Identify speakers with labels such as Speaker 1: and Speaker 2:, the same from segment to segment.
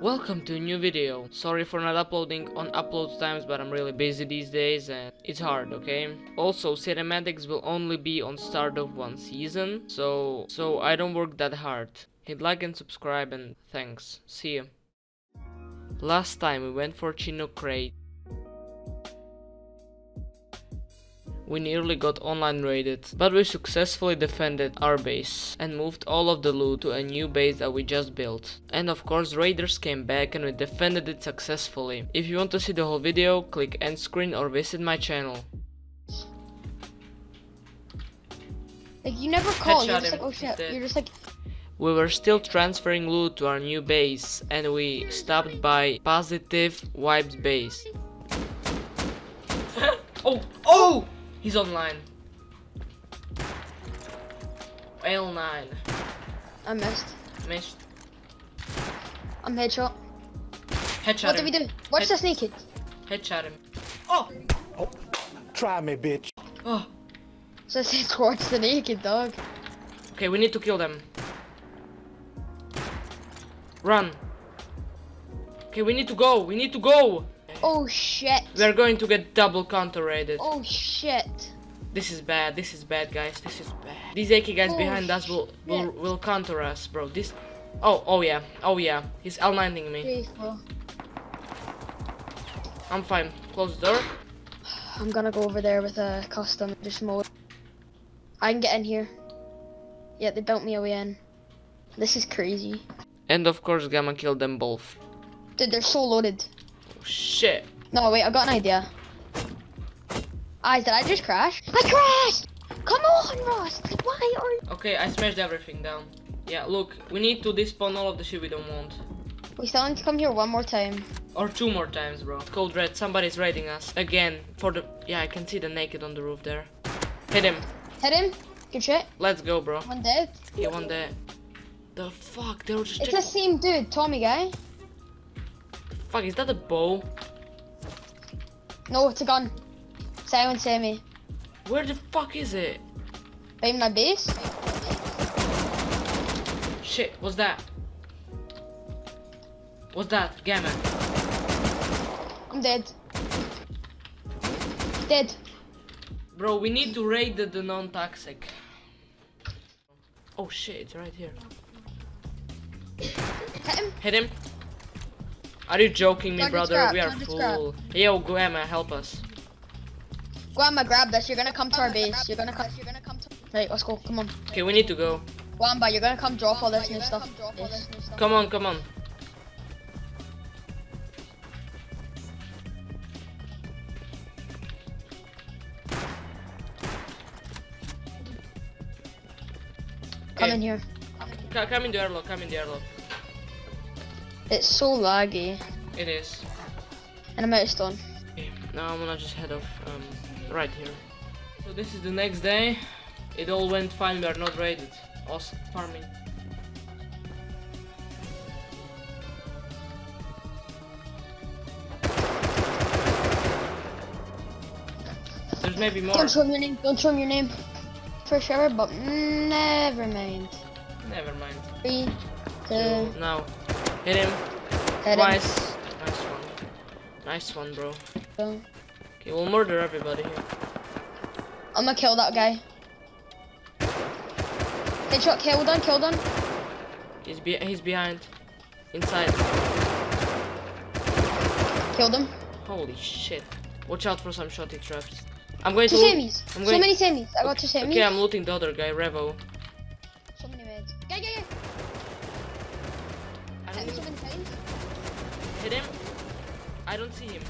Speaker 1: Welcome to a new video. Sorry for not uploading on upload times, but I'm really busy these days and it's hard, okay? Also, cinematics will only be on start of one season, so so I don't work that hard. Hit like and subscribe and thanks. See you. Last time we went for Chinook Crate. We nearly got online raided, but we successfully defended our base and moved all of the loot to a new base that we just built. And of course raiders came back and we defended it successfully. If you want to see the whole video, click end screen or visit my channel.
Speaker 2: Like you never call. You're just like, oh shit.
Speaker 1: dead.
Speaker 2: You're just like,
Speaker 1: We were still transferring loot to our new base and we stopped by Positive Vibes base. oh, oh! He's online. L9.
Speaker 2: I missed.
Speaker 1: Missed.
Speaker 2: I'm headshot.
Speaker 1: Headshot
Speaker 2: what
Speaker 1: him.
Speaker 2: did we do? Watch
Speaker 1: Head-
Speaker 2: this naked.
Speaker 1: Headshot him. Oh! oh!
Speaker 3: Try me, bitch.
Speaker 1: Oh!
Speaker 2: So I said watch the naked dog.
Speaker 1: Okay, we need to kill them. Run. Okay, we need to go. We need to go.
Speaker 2: Oh shit.
Speaker 1: We are going to get double counter raided.
Speaker 2: Oh shit.
Speaker 1: This is bad. This is bad, guys. This is bad. These AK guys
Speaker 2: Oh,
Speaker 1: behind us will will will counter us, bro. This. Oh, oh yeah, oh yeah. He's L9ing me.
Speaker 2: Jeez, bro.
Speaker 1: I'm fine. Close the door.
Speaker 2: I'm gonna go over there with a custom just mode. I can get in here. Yeah, they built me a way in. This is crazy.
Speaker 1: And of course, Gamma killed them both.
Speaker 2: Dude, they're so loaded.
Speaker 1: Shit.
Speaker 2: No, wait, I got an idea. Eyes, did I just crash? I crashed! Come on, Ross! Why are you...
Speaker 1: Okay, I smashed everything down. Yeah, look, we need to despawn all of the shit we don't want.
Speaker 2: We still need to come here one more time.
Speaker 1: Or two more times, bro. Code red, somebody's raiding us. Again, for the... Yeah, I can see the naked on the roof there. Hit him.
Speaker 2: Hit him. Good shit.
Speaker 1: Let's go, bro.
Speaker 2: One dead.
Speaker 1: He won dead. The fuck? They were just...
Speaker 2: It's the same dude, Tommy guy.
Speaker 1: Fuck, is that a bow?
Speaker 2: No, it's a gun. Silence Sammy.
Speaker 1: Where the fuck is it?
Speaker 2: Behind my base.
Speaker 1: Shit, what's that? What's that? Gamma.
Speaker 2: I'm dead. Dead.
Speaker 1: Bro, we need to raid the, the non-toxic. Oh shit, it's right here.
Speaker 2: Hit him.
Speaker 1: Hit him. Are you joking me,
Speaker 2: Target
Speaker 1: brother? we are
Speaker 2: scrap.
Speaker 1: full. Yo, Gamma, help us.
Speaker 2: Guamba, grab this. You're gonna come to our base. You're gonna come. You're gonna come to. Right, let's go. Come on.
Speaker 1: Okay, we need to go.
Speaker 2: Guamba, you're gonna come drop all this new stuff.
Speaker 1: Come on, come on.
Speaker 2: Come in here.
Speaker 1: Come in the airlock, come in the airlock.
Speaker 2: It's so laggy,
Speaker 1: It is.
Speaker 2: and I'm out of stone.
Speaker 1: Okay, now I'm gonna just head off um, right here. So this is the next day. It all went fine, we are not raided. Awesome. Farming. There's maybe more.
Speaker 2: Don't show him your name. Don't show him your name. For sure, but never mind.
Speaker 1: Never mind.
Speaker 2: Three, two,
Speaker 1: now, hit him
Speaker 2: hit him.
Speaker 1: twice. Nice one. Nice one, bro. Okay, we'll murder everybody here.
Speaker 2: I'm gonna kill that guy. Headshot, kill done, kill done.
Speaker 1: He's be he's behind. Inside.
Speaker 2: Killed him.
Speaker 1: Holy shit. Watch out for some shotty traps. I'm going
Speaker 2: Two
Speaker 1: to loot-
Speaker 2: semis.
Speaker 1: I'm
Speaker 2: So
Speaker 1: going-
Speaker 2: many semis. I got two semis.
Speaker 1: Okay, I'm looting the other guy, Revo.
Speaker 2: Hit me
Speaker 1: don't
Speaker 2: so many times.
Speaker 1: hit him. I don't see him.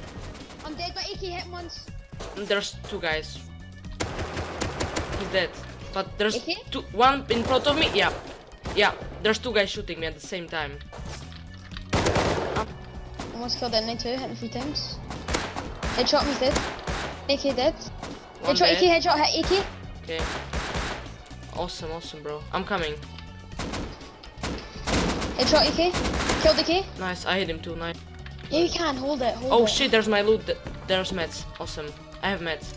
Speaker 2: I'm dead, but AK hit him once.
Speaker 1: Mm, There's two guys. He's dead. But there's
Speaker 2: AK?
Speaker 1: two one in front of me. Yeah. Yeah. There's two guys shooting me at the same time.
Speaker 2: Almost killed enemy too. Hit me three times. Headshot me's dead. AK dead.
Speaker 1: One
Speaker 2: Headshot AK, headshot hit AK.
Speaker 1: Okay. Awesome, awesome, bro. I'm coming.
Speaker 2: Headshot AK. Killed AK.
Speaker 1: Nice. I hit him too. Nice.
Speaker 2: Yeah, you can. Hold it. Hold
Speaker 1: Oh
Speaker 2: it.
Speaker 1: shit, there's my loot. There's meds. Awesome. I have meds.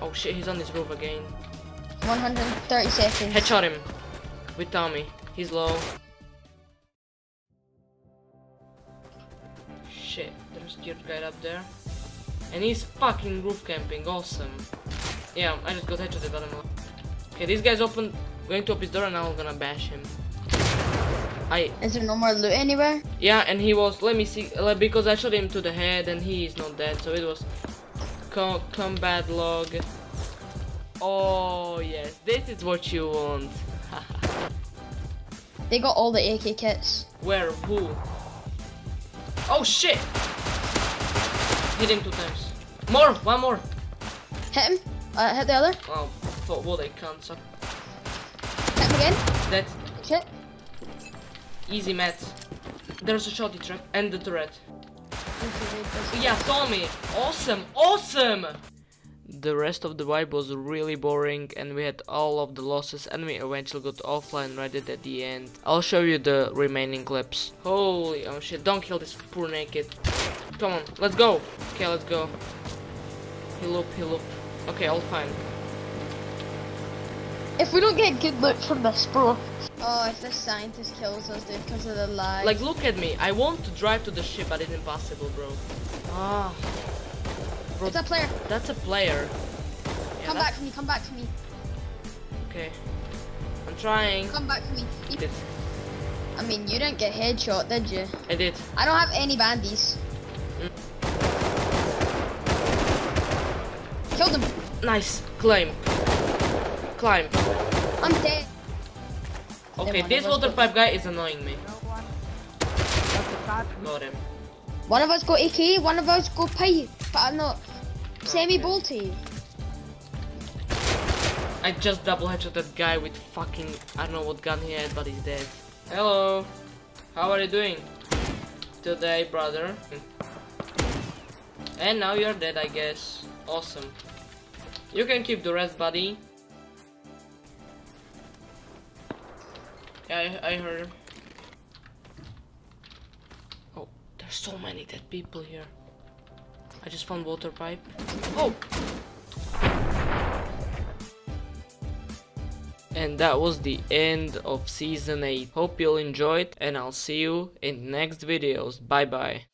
Speaker 1: Oh shit, he's on this roof again.
Speaker 2: 130 seconds.
Speaker 1: Headshot him. With Tommy. He's low. shit, there's a third guy up there. And he's fucking roof camping, awesome. Yeah, I just got headshotted, I don't know. Okay, this guy's open, going to open his door and I'm gonna bash him. I,
Speaker 2: Is there no more loot anywhere?
Speaker 1: yeah, and he was, let me see, like, because I shot him to the head and he is not dead, so it was co combat log. Oh, yes, this is what you want.
Speaker 2: They got all the AK kits.
Speaker 1: Where? Who? Oh shit! Hit him two times. More! One more!
Speaker 2: Hit him. Uh, hit the other.
Speaker 1: Oh, thought what I can't suck.
Speaker 2: Hit him again.
Speaker 1: That's
Speaker 2: Shit.
Speaker 1: Easy mats. There's a shotty trap and the turret. Yeah, Tommy! Awesome! Awesome! The rest of the vibe was really boring and we had all of the losses and we eventually got offline raided at the end. I'll show you the remaining clips. Holy oh shit, don't kill this poor naked. Come on, let's go! Okay, let's go. Heal up, heal up. Okay, all fine.
Speaker 2: If we don't get good loot from this, bro. Oh, if this scientist kills us, dude, because of the lag.
Speaker 1: Like, look at me. I want to drive to the ship, but it's impossible, bro. Ah,
Speaker 2: it's a player.
Speaker 1: that's a player. Yeah,
Speaker 2: come back to me. Come back to me.
Speaker 1: Okay. I'm trying.
Speaker 2: Come back to me.
Speaker 1: I did.
Speaker 2: I mean, you didn't get headshot, did you?
Speaker 1: I did.
Speaker 2: I don't have any bandies.
Speaker 1: Mm.
Speaker 2: Killed him.
Speaker 1: Nice. Climb. Climb.
Speaker 2: I'm dead.
Speaker 1: Okay, this water pipe guy is annoying me. Got him.
Speaker 2: One of us go AK, one of us go pipe. But I'm not semi bolty.
Speaker 1: I just double headshot that guy with fucking I don't know what gun he had, but he's dead. Hello. How are you doing? Today, brother. And now you're dead, I guess. Awesome. You can keep the rest, buddy. Yeah, I, I heard. him. Oh, there's so many dead people here. I just found water pipe. Oh! And that was the end of season 8. Hope you'll enjoy it and I'll see you in next videos. Bye bye.